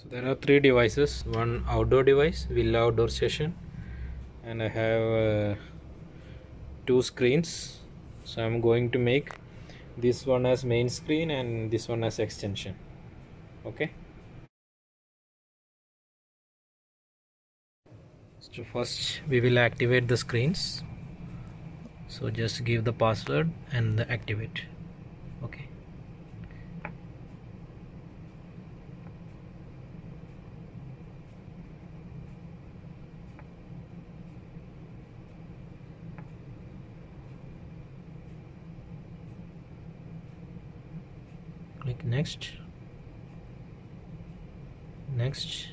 so there are three devices. One outdoor device villa outdoor station. And i have uh, two screens. So i'm going to make this one as main screen and this one as extension. Okay? So first we will activate the screens. So just give the password and the activate okay click next. Next.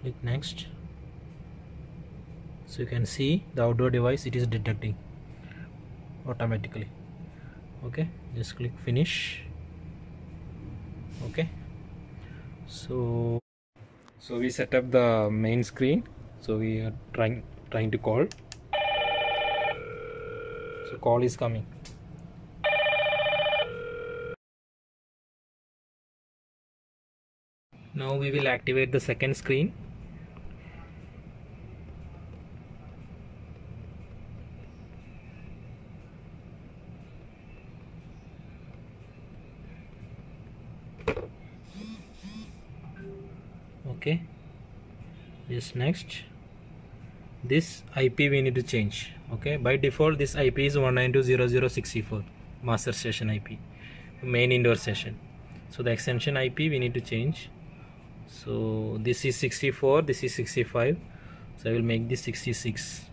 Click next. So you can see the outdoor device it is detecting automatically. Okay just click finish. Okay. So so we set up the main screen. So we are trying trying to call. So call is coming now we will activate the second screen. Okay. This next. This ip we need to change. Okay. By default this ip is 192.0.0.64 master station ip main indoor station. So the extension ip we need to change so this is 64 this is 65 so i will make this 66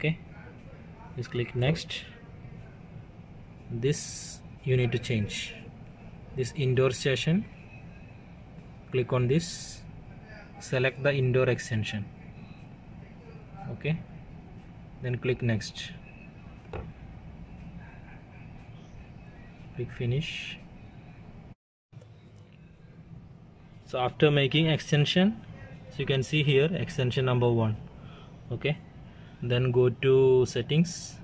okay. Just click next. This you need to change. This indoor station. Click on this. Select the indoor extension. Okay. Then click next. Click finish so after making extension so you can see here extension number one. Okay. Then go to settings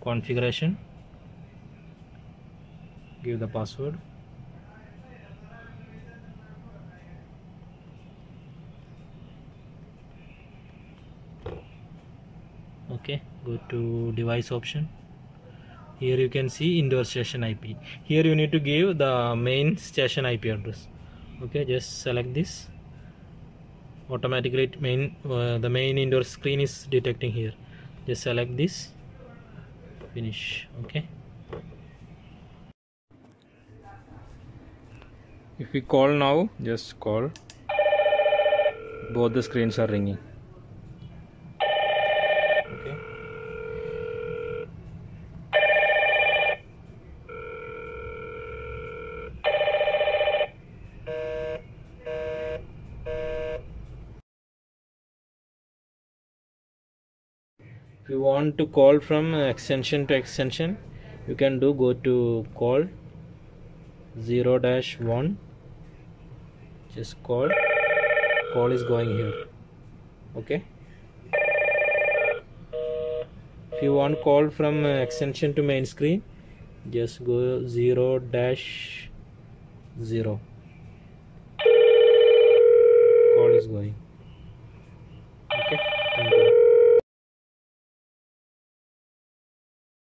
configuration. Give the password. Okay. Go to device option here you can see indoor station IP here you need to give the main station IP address. Okay just select this. Automatically main uh, the main indoor screen is detecting here. Just select this. Finish. Okay. If we call now just call. Both the screens are ringing okay if you want to call from uh, extension to extension you can do go to call 0 dash 1 just call. Call is going here. Okay? If you want call from uh, extension to main screen just go 0 dash 0 call is going